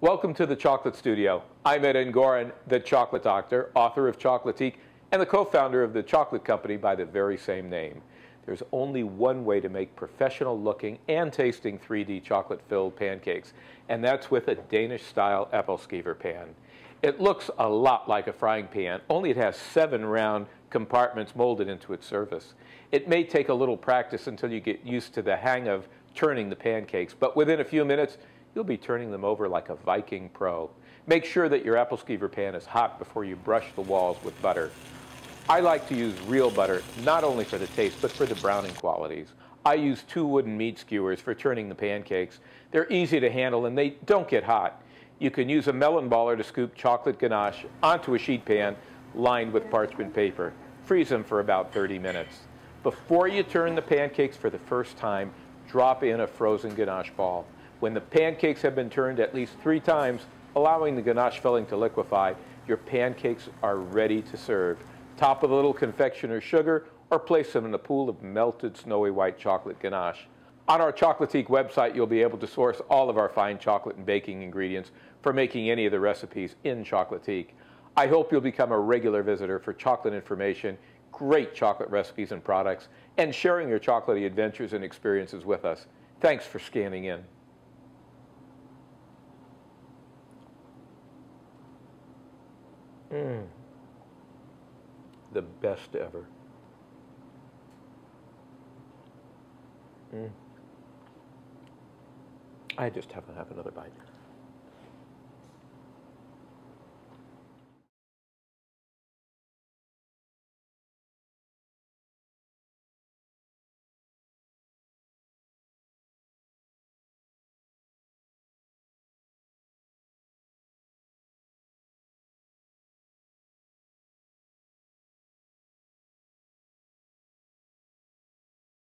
Welcome to the Chocolate Studio. I'm Ed Engoron, the chocolate doctor, author of Choclatique, and the co-founder of the chocolate company by the very same name. There's only one way to make professional looking and tasting 3D chocolate filled pancakes, and that's with a Danish style Ebelskiver pan. It looks a lot like a frying pan, only it has seven round compartments molded into its surface. It may take a little practice until you get used to the hang of turning the pancakes, but within a few minutes, you'll be turning them over like a Viking pro. Make sure that your Ebelskiver pan is hot before you brush the walls with butter. I like to use real butter, not only for the taste, but for the browning qualities. I use two wooden meat skewers for turning the pancakes. They're easy to handle and they don't get hot. You can use a melon baller to scoop chocolate ganache onto a sheet pan lined with parchment paper. Freeze them for about 30 minutes. Before you turn the pancakes for the first time, drop in a frozen ganache ball. When the pancakes have been turned at least three times, allowing the ganache filling to liquefy, your pancakes are ready to serve. Top with a little confectioner's sugar or place them in a pool of melted snowy white chocolate ganache. On our Choclatique website, you'll be able to source all of our fine chocolate and baking ingredients for making any of the recipes in Choclatique. I hope you'll become a regular visitor for chocolate information, great chocolate recipes and products, and sharing your chocolatey adventures and experiences with us. Thanks for scanning in. Mm. The best ever. Mm. I just have to have another bite.